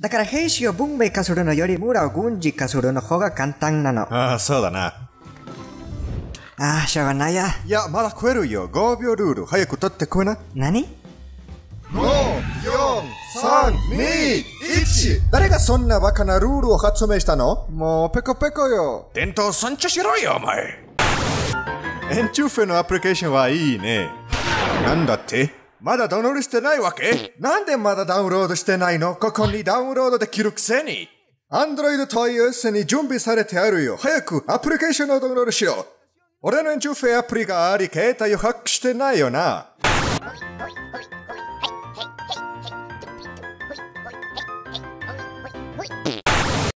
だから兵士を文明化するのより村を軍事化するの方が簡単なの。ああ、そうだな。ああ、しょうがないや。いや、まだ食えるよ。5秒ルール。早く取ってこいな。何？5、4、3、2、1! 誰がそんなバカなルールを発明したの？もうペコペコよ。伝統尊重しろよ、お前。エンチューフェのアプリケーションはいいね。なんだって？まだダウンロードしてないわけ？なんでまだダウンロードしてないの？ここにダウンロードできるくせに Android と iOS に準備されてあるよ。早くアプリケーションをダウンロードし。俺のエンジュフェアプリがあり、携帯をハックしてないよな。